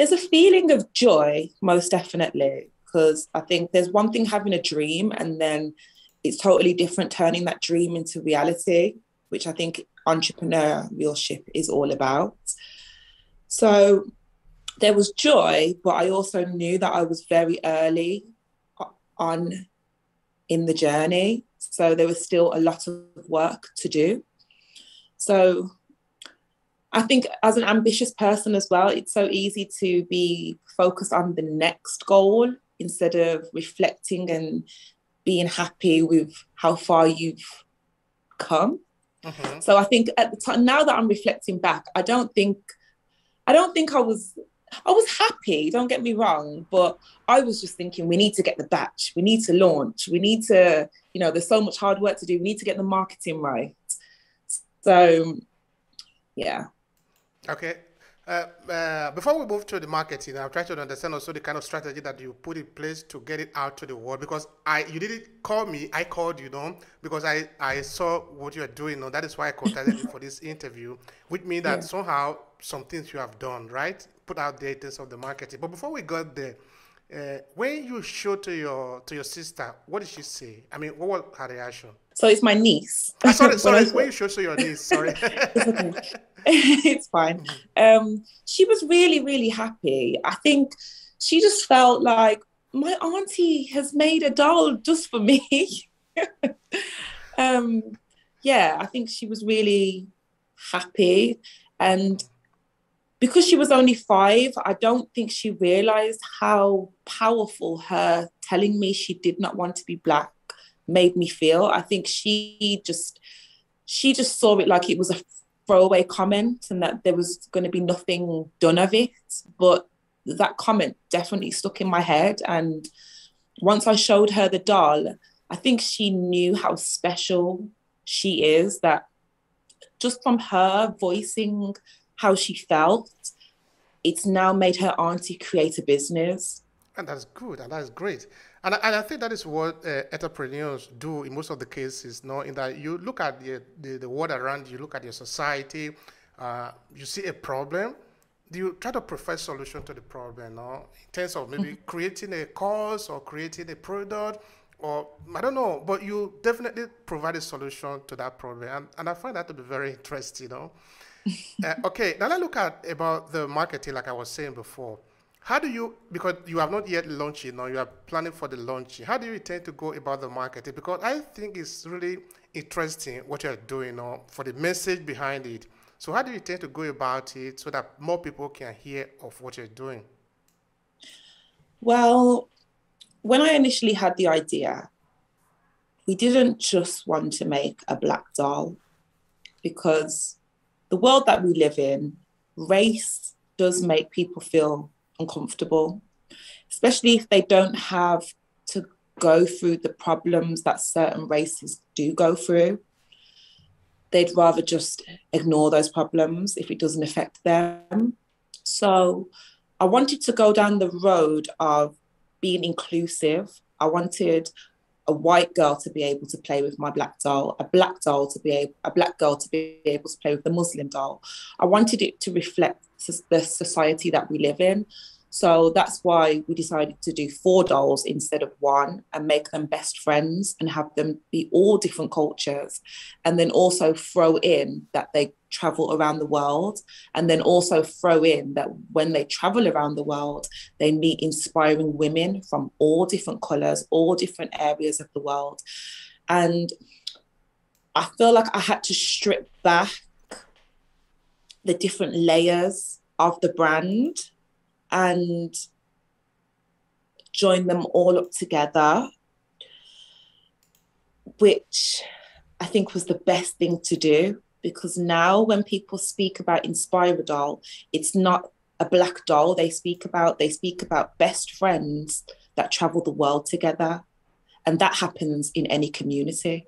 There's a feeling of joy, most definitely, because I think there's one thing having a dream, and then it's totally different turning that dream into reality, which I think entrepreneurship is all about. So there was joy, but I also knew that I was very early on in the journey. So there was still a lot of work to do. So I think as an ambitious person as well, it's so easy to be focused on the next goal instead of reflecting and being happy with how far you've come. Mm-hmm. So I think at the time now that I'm reflecting back, I don't think I don't think I was I was happy, don't get me wrong, but I was just thinking we need to get the batch, we need to launch, we need to, you know, there's so much hard work to do, we need to get the marketing right. So, yeah. Okay. Uh, uh, before we move to the marketing, I'm trying to understand also the kind of strategy that you put in place to get it out to the world. Because I, you didn't call me, I called you, know, because I, I saw what you are doing. You know, that is why I contacted you for this interview. Which means that yeah. somehow some things you have done, right? Put out the in terms of the marketing. But before we got there, uh, when you showed to your to your sister, what did she say? I mean, what was her reaction? So it's my niece. Ah, sorry, sorry. when you showed to your niece, sorry. it's fine. Um, she was really, really happy. I think she just felt like my auntie has made a doll just for me. um, yeah, I think she was really happy. And because she was only five, I don't think she realized how powerful her telling me she did not want to be black made me feel. I think she just she just saw it like it was a throwaway comment and that there was going to be nothing done of it. But that comment definitely stuck in my head. And once I showed her the doll, I think she knew how special she is. That just from her voicing how she felt, it's now made her auntie create a business. And that's good, and that's great. And, and I think that is what uh, entrepreneurs do in most of the cases, no? in that you look at the, the, the world around you, look at your society, uh, you see a problem, Do you try to provide solution to the problem, no? in terms of maybe mm-hmm. creating a course or creating a product, or I don't know, but you definitely provide a solution to that problem. And, and I find that to be very interesting, you know? uh, okay, now let's look at about the marketing, like I was saying before. How do you, because you have not yet launched it, now you are planning for the launch. How do you intend to go about the marketing? Because I think it's really interesting what you're doing or for the message behind it. So how do you intend to go about it so that more people can hear of what you're doing? Well, when I initially had the idea, we didn't just want to make a black doll because the world that we live in, race does make people feel uncomfortable, especially if they don't have to go through the problems that certain races do go through. They'd rather just ignore those problems if it doesn't affect them. So I wanted to go down the road of being inclusive. I wanted a white girl to be able to play with my black doll, a black doll to be able, a black girl to be able to play with the Muslim doll. I wanted it to reflect the society that we live in. So that's why we decided to do four dolls instead of one and make them best friends and have them be all different cultures. And then also throw in that they travel around the world. And then also throw in that when they travel around the world, they meet inspiring women from all different colors, all different areas of the world. And I feel like I had to strip back the different layers of the brand and join them all up together, which I think was the best thing to do because now when people speak about Inspire Doll, it's not a black doll they speak about, they speak about best friends that travel the world together. And that happens in any community.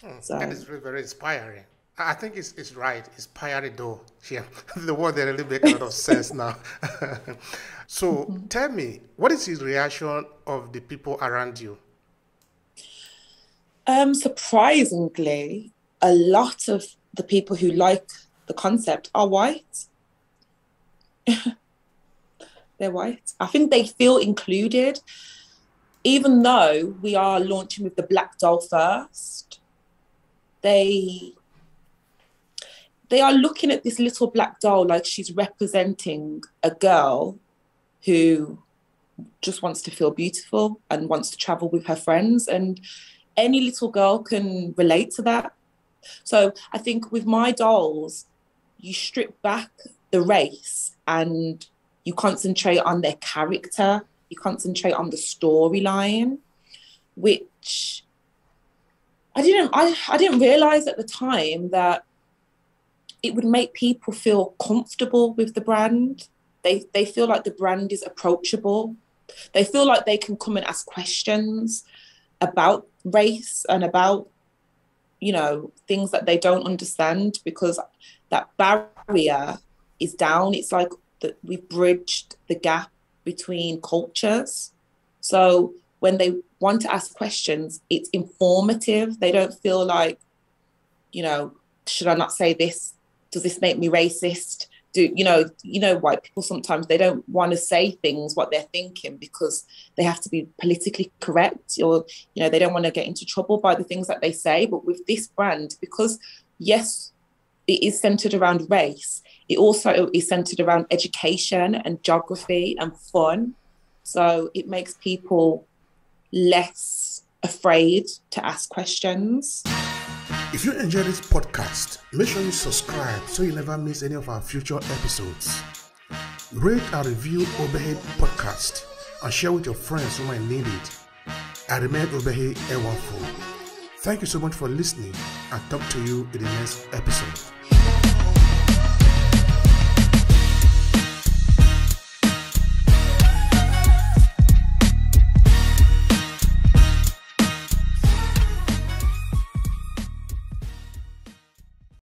Hmm, so. That is very, very inspiring. I think it's, it's right. It's Payarido. Yeah. the word that really make a lot of sense now. so mm-hmm. tell me, what is his reaction of the people around you? Um, surprisingly, a lot of the people who like the concept are white. they're white. I think they feel included, even though we are launching with the black doll first. They they are looking at this little black doll like she's representing a girl who just wants to feel beautiful and wants to travel with her friends and any little girl can relate to that. So i think with my dolls you strip back the race and you concentrate on their character you concentrate on the storyline which i didn't I, I didn't realize at the time that it would make people feel comfortable with the brand. They they feel like the brand is approachable. They feel like they can come and ask questions about race and about you know things that they don't understand because that barrier is down. It's like that we've bridged the gap between cultures. So when they want to ask questions it's informative. They don't feel like you know should i not say this does this make me racist? Do you know you know white people sometimes they don't want to say things what they're thinking because they have to be politically correct or you know they don't want to get into trouble by the things that they say. But with this brand because yes it is centered around race it also is centered around education and geography and fun. So it makes people less afraid to ask questions if you enjoy this podcast, make sure you subscribe so you never miss any of our future episodes. Rate and review Obehi Podcast and share with your friends who might need it. I remain Obehi Ewanfoh. Thank you so much for listening and talk to you in the next episode.